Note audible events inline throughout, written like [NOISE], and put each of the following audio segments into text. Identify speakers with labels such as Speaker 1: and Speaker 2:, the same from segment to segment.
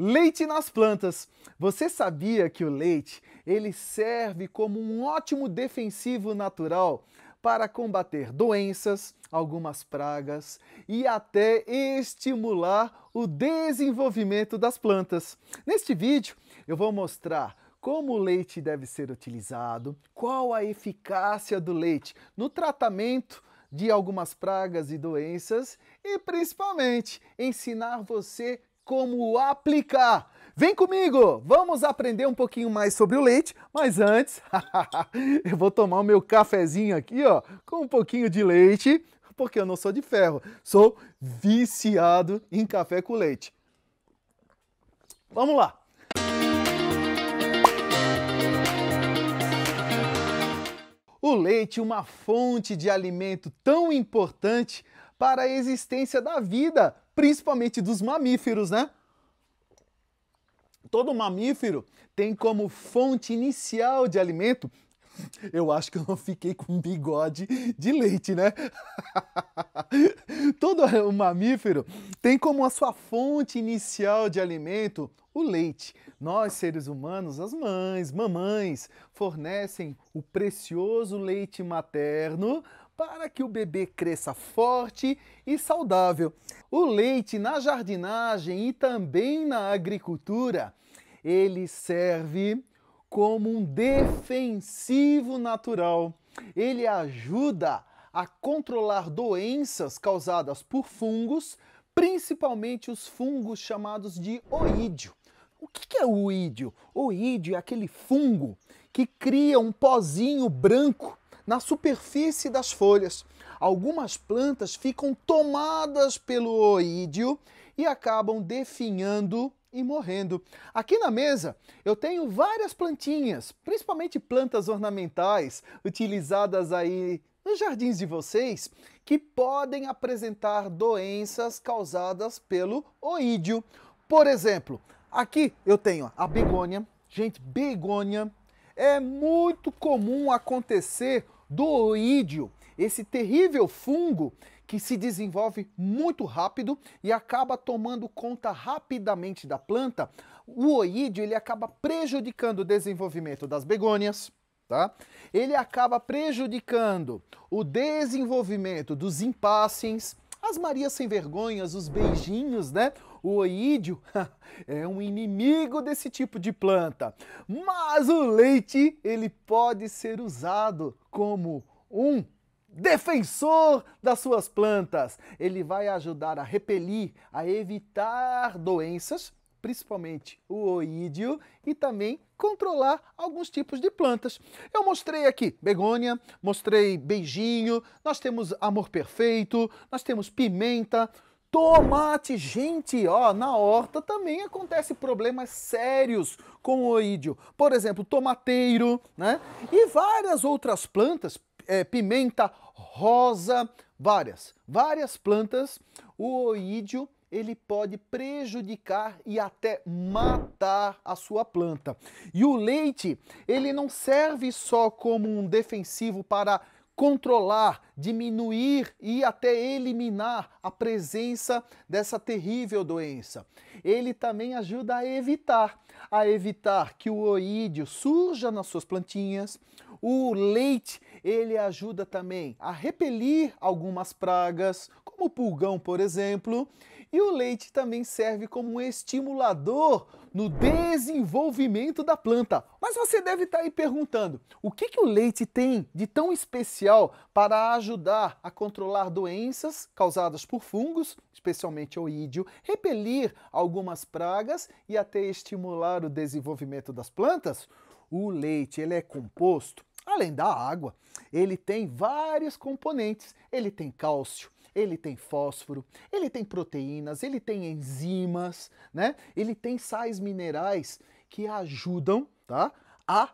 Speaker 1: Leite nas plantas. Você sabia que o leite ele serve como um ótimo defensivo natural para combater doenças, algumas pragas e até estimular o desenvolvimento das plantas. Neste vídeo eu vou mostrar como o leite deve ser utilizado, qual a eficácia do leite no tratamento de algumas pragas e doenças e principalmente ensinar você como aplicar. Vem comigo, vamos aprender um pouquinho mais sobre o leite, mas antes [LAUGHS] eu vou tomar o meu cafezinho aqui, ó, com um pouquinho de leite, porque eu não sou de ferro, sou viciado em café com leite. Vamos lá. O leite, uma fonte de alimento tão importante para a existência da vida, principalmente dos mamíferos, né? Todo mamífero tem como fonte inicial de alimento. Eu acho que eu não fiquei com bigode de leite, né? [LAUGHS] Todo mamífero tem como a sua fonte inicial de alimento o leite. Nós, seres humanos, as mães, mamães, fornecem o precioso leite materno para que o bebê cresça forte e saudável. O leite na jardinagem e também na agricultura, ele serve como um defensivo natural. Ele ajuda a controlar doenças causadas por fungos, principalmente os fungos chamados de oídio. O que é o oídio? O oídio é aquele fungo que cria um pozinho branco na superfície das folhas. Algumas plantas ficam tomadas pelo oídio e acabam definhando e morrendo. Aqui na mesa eu tenho várias plantinhas, principalmente plantas ornamentais utilizadas aí nos jardins de vocês, que podem apresentar doenças causadas pelo oídio. Por exemplo, aqui eu tenho a begônia. Gente, begônia é muito comum acontecer do oídio, esse terrível fungo que se desenvolve muito rápido e acaba tomando conta rapidamente da planta, o oídio ele acaba prejudicando o desenvolvimento das begônias, tá? Ele acaba prejudicando o desenvolvimento dos impáciens, as Marias sem vergonhas, os beijinhos, né? O oídio [LAUGHS] é um inimigo desse tipo de planta. Mas o leite, ele pode ser usado como um defensor das suas plantas. Ele vai ajudar a repelir, a evitar doenças, principalmente o oídio, e também controlar alguns tipos de plantas. Eu mostrei aqui begônia, mostrei beijinho, nós temos amor perfeito, nós temos pimenta, Tomate, gente, ó, na horta também acontece problemas sérios com o oídio. Por exemplo, tomateiro, né? E várias outras plantas, é, pimenta rosa, várias, várias plantas, o oídio ele pode prejudicar e até matar a sua planta. E o leite, ele não serve só como um defensivo para controlar, diminuir e até eliminar a presença dessa terrível doença. Ele também ajuda a evitar, a evitar que o oídio surja nas suas plantinhas. O leite, ele ajuda também a repelir algumas pragas, como o pulgão, por exemplo, e o leite também serve como um estimulador no desenvolvimento da planta. Mas você deve estar aí perguntando: o que, que o leite tem de tão especial para ajudar a controlar doenças causadas por fungos, especialmente oídio, repelir algumas pragas e até estimular o desenvolvimento das plantas? O leite ele é composto, além da água, ele tem vários componentes. Ele tem cálcio, ele tem fósforo, ele tem proteínas, ele tem enzimas, né? Ele tem sais minerais que ajudam, tá? A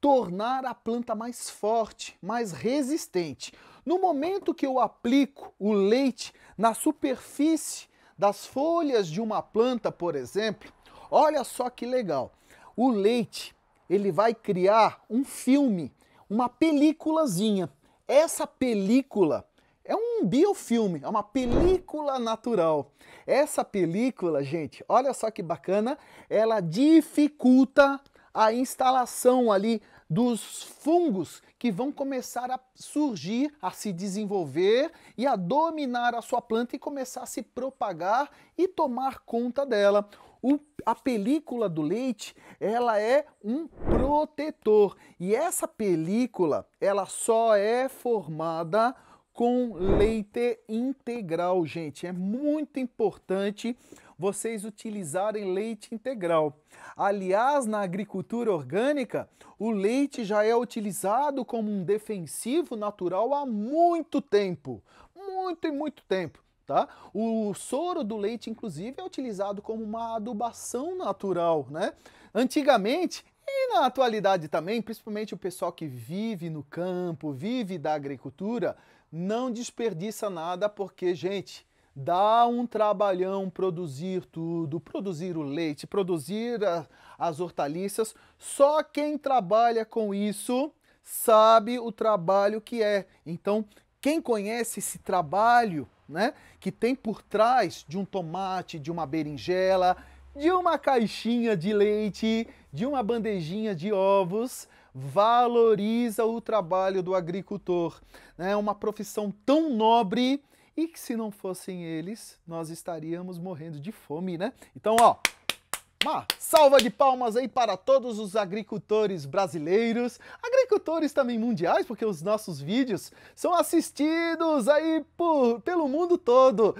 Speaker 1: tornar a planta mais forte, mais resistente. No momento que eu aplico o leite na superfície das folhas de uma planta, por exemplo, olha só que legal. O leite, ele vai criar um filme, uma películazinha. Essa película é um biofilme, é uma película natural. Essa película, gente, olha só que bacana, ela dificulta a instalação ali dos fungos que vão começar a surgir, a se desenvolver e a dominar a sua planta e começar a se propagar e tomar conta dela. O, a película do leite, ela é um protetor e essa película, ela só é formada com leite integral, gente. É muito importante vocês utilizarem leite integral. Aliás, na agricultura orgânica, o leite já é utilizado como um defensivo natural há muito tempo. Muito e muito tempo. Tá? O soro do leite, inclusive, é utilizado como uma adubação natural. Né? Antigamente, e na atualidade também, principalmente o pessoal que vive no campo, vive da agricultura, não desperdiça nada porque, gente, dá um trabalhão produzir tudo, produzir o leite, produzir a, as hortaliças. Só quem trabalha com isso sabe o trabalho que é. Então, quem conhece esse trabalho, né, que tem por trás de um tomate, de uma berinjela, de uma caixinha de leite, de uma bandejinha de ovos, valoriza o trabalho do agricultor. É né? uma profissão tão nobre e que se não fossem eles, nós estaríamos morrendo de fome, né? Então, ó, uma salva de palmas aí para todos os agricultores brasileiros, agricultores também mundiais, porque os nossos vídeos são assistidos aí por, pelo mundo todo.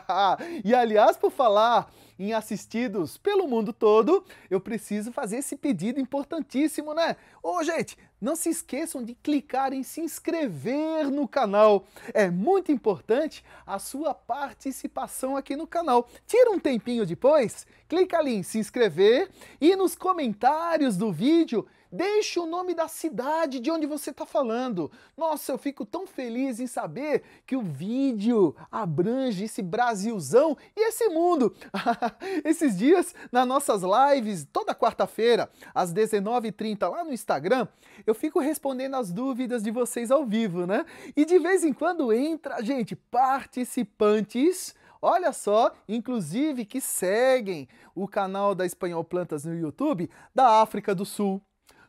Speaker 1: [LAUGHS] e aliás, por falar em assistidos pelo mundo todo, eu preciso fazer esse pedido importantíssimo, né? Ô, gente, não se esqueçam de clicar em se inscrever no canal. É muito importante a sua participação aqui no canal. Tira um tempinho depois, clica ali em se inscrever e nos comentários do vídeo Deixe o nome da cidade de onde você está falando. Nossa, eu fico tão feliz em saber que o vídeo abrange esse Brasilzão e esse mundo. [LAUGHS] Esses dias, nas nossas lives, toda quarta-feira, às 19h30, lá no Instagram, eu fico respondendo as dúvidas de vocês ao vivo, né? E de vez em quando entra, gente, participantes olha só, inclusive que seguem o canal da Espanhol Plantas no YouTube, da África do Sul,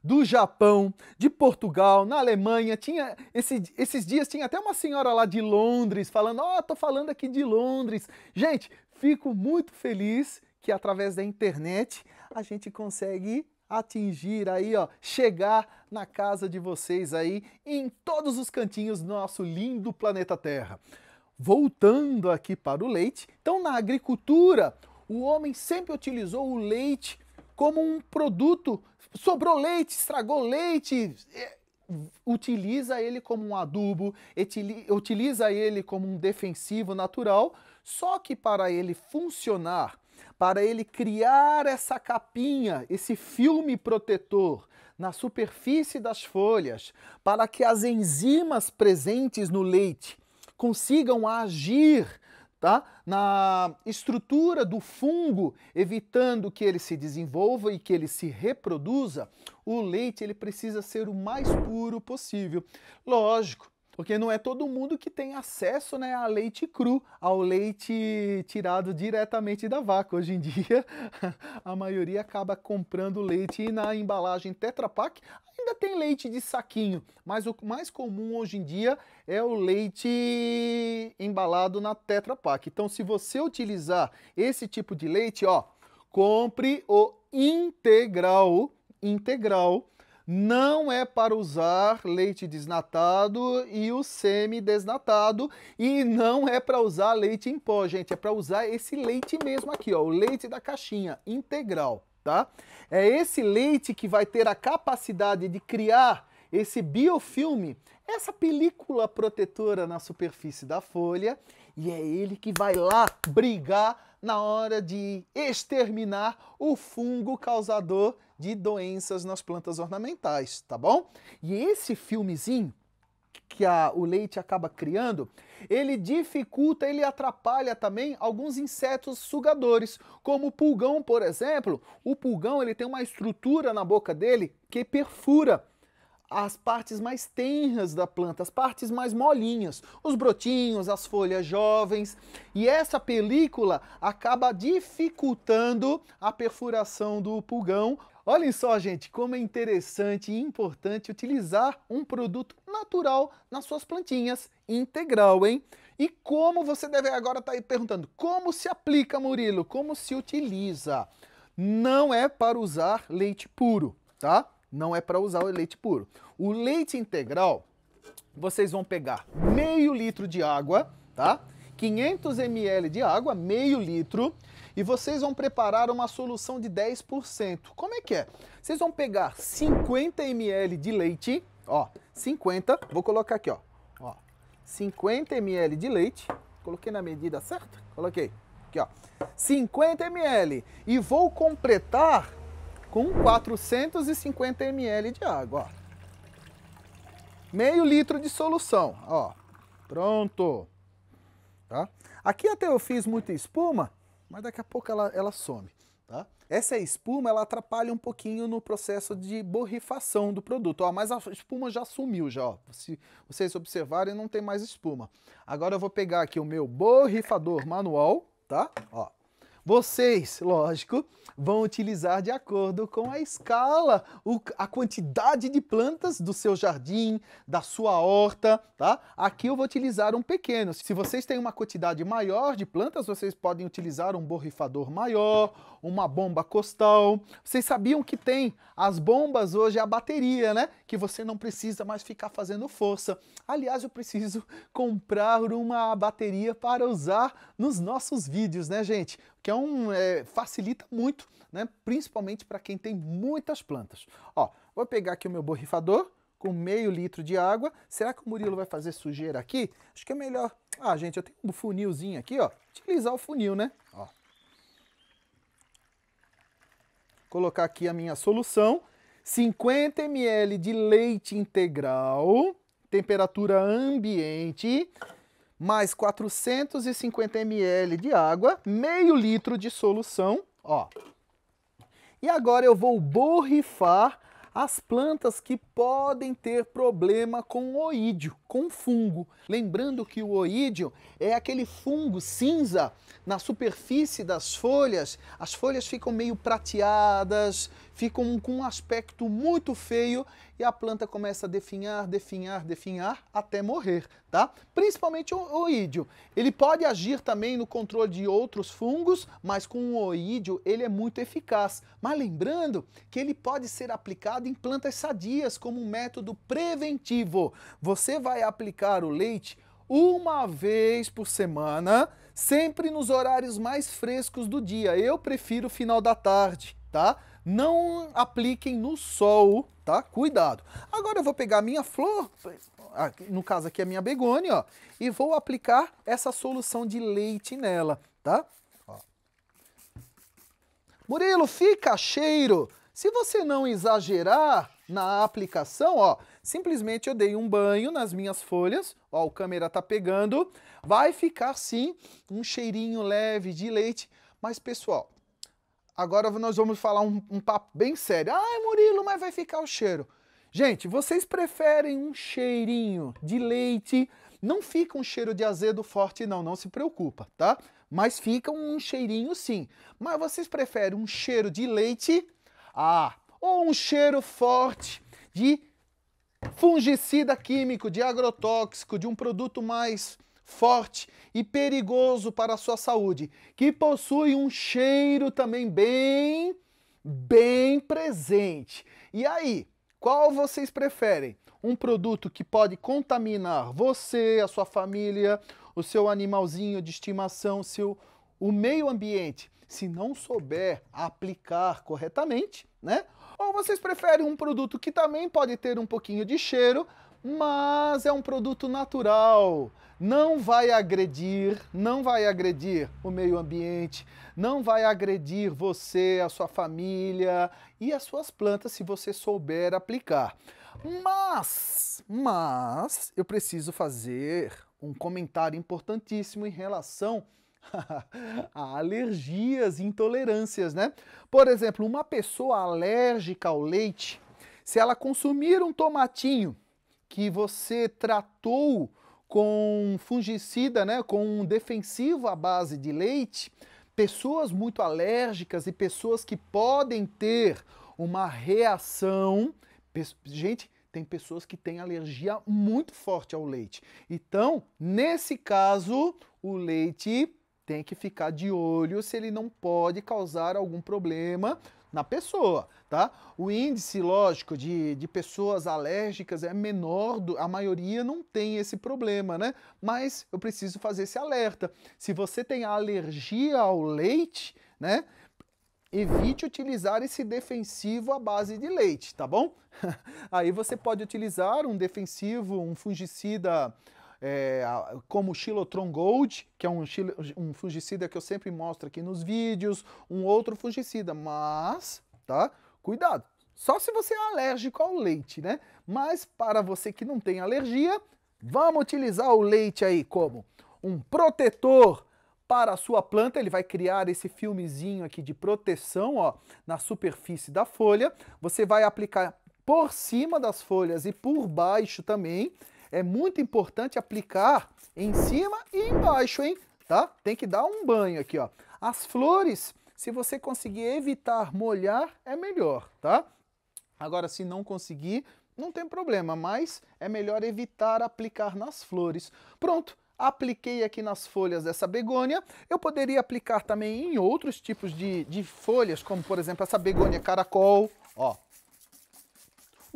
Speaker 1: do Japão, de Portugal, na Alemanha. Tinha esse, esses dias tinha até uma senhora lá de Londres falando: "Ó, oh, tô falando aqui de Londres". Gente, fico muito feliz que através da internet a gente consegue atingir aí, ó, chegar na casa de vocês aí em todos os cantinhos do nosso lindo planeta Terra. Voltando aqui para o leite, então na agricultura, o homem sempre utilizou o leite como um produto. Sobrou leite, estragou leite, é, utiliza ele como um adubo, utiliza ele como um defensivo natural, só que para ele funcionar, para ele criar essa capinha, esse filme protetor na superfície das folhas, para que as enzimas presentes no leite consigam agir tá? na estrutura do fungo, evitando que ele se desenvolva e que ele se reproduza, o leite ele precisa ser o mais puro possível. Lógico, porque não é todo mundo que tem acesso né, a leite cru, ao leite tirado diretamente da vaca. Hoje em dia, [LAUGHS] a maioria acaba comprando leite na embalagem Tetra Pak. Ainda tem leite de saquinho, mas o mais comum hoje em dia é o leite embalado na Tetra Pak. Então, se você utilizar esse tipo de leite, ó, compre o integral, integral, não é para usar leite desnatado e o semi-desnatado e não é para usar leite em pó, gente, é para usar esse leite mesmo aqui, ó, o leite da caixinha integral, tá? É esse leite que vai ter a capacidade de criar esse biofilme, essa película protetora na superfície da folha, e é ele que vai lá brigar na hora de exterminar o fungo causador de doenças nas plantas ornamentais, tá bom? E esse filmezinho que a, o leite acaba criando, ele dificulta, ele atrapalha também alguns insetos sugadores, como o pulgão, por exemplo. O pulgão ele tem uma estrutura na boca dele que perfura as partes mais tenras da planta, as partes mais molinhas, os brotinhos, as folhas jovens, e essa película acaba dificultando a perfuração do pulgão. Olhem só, gente, como é interessante e importante utilizar um produto natural nas suas plantinhas, integral, hein? E como você deve agora estar tá aí perguntando, como se aplica, Murilo? Como se utiliza? Não é para usar leite puro, tá? não é para usar o leite puro. O leite integral, vocês vão pegar meio litro de água, tá? 500 ml de água, meio litro, e vocês vão preparar uma solução de 10%. Como é que é? Vocês vão pegar 50 ml de leite, ó, 50, vou colocar aqui, ó, ó 50 ml de leite, coloquei na medida certa? Coloquei, aqui, ó, 50 ml, e vou completar com 450 ml de água. Ó. Meio litro de solução, ó. Pronto. Tá? Aqui até eu fiz muita espuma, mas daqui a pouco ela, ela some. Tá? Essa espuma ela atrapalha um pouquinho no processo de borrifação do produto. Ó, mas a espuma já sumiu já. Ó. Se vocês observarem, não tem mais espuma. Agora eu vou pegar aqui o meu borrifador manual, tá? Ó. Vocês, lógico, vão utilizar de acordo com a escala, o, a quantidade de plantas do seu jardim, da sua horta, tá? Aqui eu vou utilizar um pequeno. Se vocês têm uma quantidade maior de plantas, vocês podem utilizar um borrifador maior, uma bomba costal. Vocês sabiam que tem as bombas hoje, a bateria, né? Que você não precisa mais ficar fazendo força. Aliás, eu preciso [LAUGHS] comprar uma bateria para usar nos nossos vídeos, né, gente? Que é um, é, facilita muito, né? principalmente para quem tem muitas plantas. Ó, vou pegar aqui o meu borrifador com meio litro de água. Será que o Murilo vai fazer sujeira aqui? Acho que é melhor... Ah, gente, eu tenho um funilzinho aqui, ó. Utilizar o funil, né? Ó. Colocar aqui a minha solução. 50 ml de leite integral, temperatura ambiente, mais 450 ml de água, meio litro de solução, ó. E agora eu vou borrifar as plantas que podem ter problema com oídio, com fungo. Lembrando que o oídio é aquele fungo cinza na superfície das folhas. As folhas ficam meio prateadas, ficam com um aspecto muito feio e a planta começa a definhar, definhar, definhar até morrer, tá? Principalmente o oídio. Ele pode agir também no controle de outros fungos, mas com o oídio ele é muito eficaz. Mas lembrando que ele pode ser aplicado em plantas sadias como um método preventivo. Você vai aplicar o leite uma vez por semana, sempre nos horários mais frescos do dia. Eu prefiro final da tarde, tá? Não apliquem no sol, tá? Cuidado. Agora eu vou pegar a minha flor, no caso aqui a minha begônia, ó, e vou aplicar essa solução de leite nela, tá? Ó. Murilo, fica cheiro. Se você não exagerar na aplicação, ó, simplesmente eu dei um banho nas minhas folhas, ó, o câmera tá pegando, vai ficar sim um cheirinho leve de leite, mas pessoal, agora nós vamos falar um, um papo bem sério. Ai, Murilo, mas vai ficar o cheiro. Gente, vocês preferem um cheirinho de leite? Não fica um cheiro de azedo forte, não, não se preocupa, tá? Mas fica um cheirinho sim. Mas vocês preferem um cheiro de leite? Ah, ou um cheiro forte de fungicida químico, de agrotóxico, de um produto mais forte e perigoso para a sua saúde, que possui um cheiro também bem, bem presente. E aí, qual vocês preferem? Um produto que pode contaminar você, a sua família, o seu animalzinho de estimação, seu, o meio ambiente, se não souber aplicar corretamente, né? Ou vocês preferem um produto que também pode ter um pouquinho de cheiro, mas é um produto natural, não vai agredir, não vai agredir o meio ambiente, não vai agredir você, a sua família e as suas plantas se você souber aplicar. Mas, mas eu preciso fazer um comentário importantíssimo em relação [LAUGHS] a alergias e intolerâncias, né? Por exemplo, uma pessoa alérgica ao leite, Se ela consumir um tomatinho que você tratou com fungicida, né, com um defensivo à base de leite, pessoas muito alérgicas e pessoas que podem ter uma reação. Gente, tem pessoas que têm alergia muito forte ao leite. Então, nesse caso, o leite tem que ficar de olho se ele não pode causar algum problema na pessoa, tá? O índice, lógico, de, de pessoas alérgicas é menor, do, a maioria não tem esse problema, né? Mas eu preciso fazer esse alerta. Se você tem alergia ao leite, né? evite utilizar esse defensivo à base de leite, tá bom? [LAUGHS] Aí você pode utilizar um defensivo, um fungicida é, como o Xilotron Gold, que é um, um fungicida que eu sempre mostro aqui nos vídeos, um outro fungicida, mas, tá? Cuidado, só se você é alérgico ao leite, né? Mas para você que não tem alergia, vamos utilizar o leite aí como um protetor para a sua planta, ele vai criar esse filmezinho aqui de proteção ó, na superfície da folha. Você vai aplicar por cima das folhas e por baixo também. É muito importante aplicar em cima e embaixo, hein? Tá? Tem que dar um banho aqui, ó. As flores, se você conseguir evitar molhar, é melhor, tá? Agora, se não conseguir, não tem problema, mas é melhor evitar aplicar nas flores. Pronto, apliquei aqui nas folhas dessa begônia. Eu poderia aplicar também em outros tipos de, de folhas, como por exemplo essa begônia caracol, ó.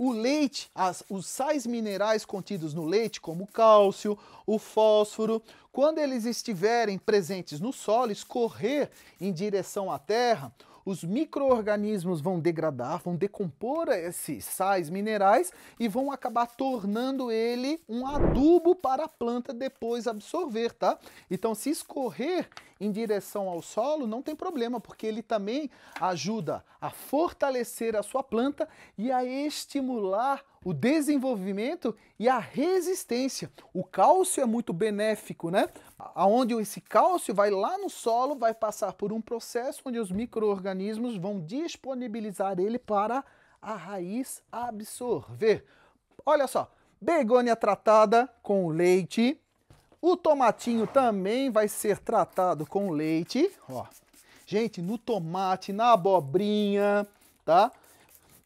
Speaker 1: O leite, as, os sais minerais contidos no leite, como o cálcio, o fósforo, quando eles estiverem presentes no solo, escorrer em direção à terra, os micro-organismos vão degradar, vão decompor esses sais minerais e vão acabar tornando ele um adubo para a planta depois absorver, tá? Então, se escorrer em direção ao solo, não tem problema, porque ele também ajuda a fortalecer a sua planta e a estimular o desenvolvimento e a resistência. O cálcio é muito benéfico, né? Aonde esse cálcio vai lá no solo, vai passar por um processo onde os micro-organismos vão disponibilizar ele para a raiz absorver. Olha só, begônia tratada com leite. O tomatinho também vai ser tratado com leite. Ó. Gente, no tomate, na abobrinha, tá?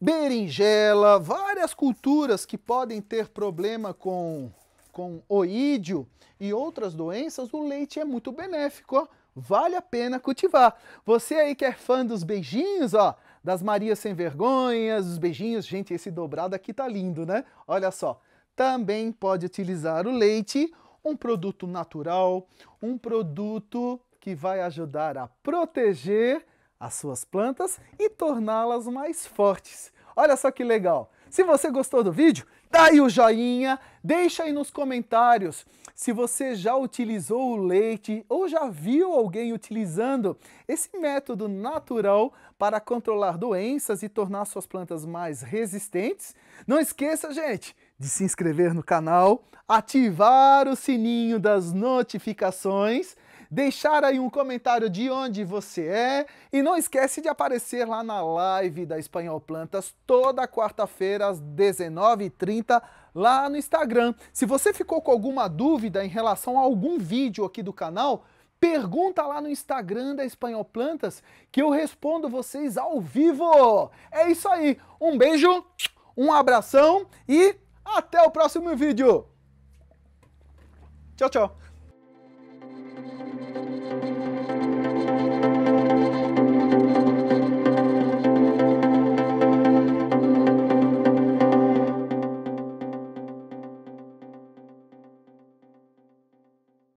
Speaker 1: Berinjela, várias culturas que podem ter problema com, com oídio e outras doenças, o leite é muito benéfico, ó. vale a pena cultivar. Você aí que é fã dos beijinhos, ó, das Marias Sem Vergonhas, os beijinhos, gente, esse dobrado aqui tá lindo, né? Olha só, também pode utilizar o leite, um produto natural, um produto que vai ajudar a proteger as suas plantas e torná-las mais fortes. Olha só que legal! Se você gostou do vídeo, dá aí o joinha, deixa aí nos comentários se você já utilizou o leite ou já viu alguém utilizando esse método natural para controlar doenças e tornar suas plantas mais resistentes. Não esqueça, gente, de se inscrever no canal, ativar o sininho das notificações deixar aí um comentário de onde você é e não esquece de aparecer lá na live da Espanhol Plantas toda quarta-feira às 19h30 lá no Instagram. Se você ficou com alguma dúvida em relação a algum vídeo aqui do canal, pergunta lá no Instagram da Espanhol Plantas que eu respondo vocês ao vivo. É isso aí. Um beijo, um abração e até o próximo vídeo. Tchau, tchau.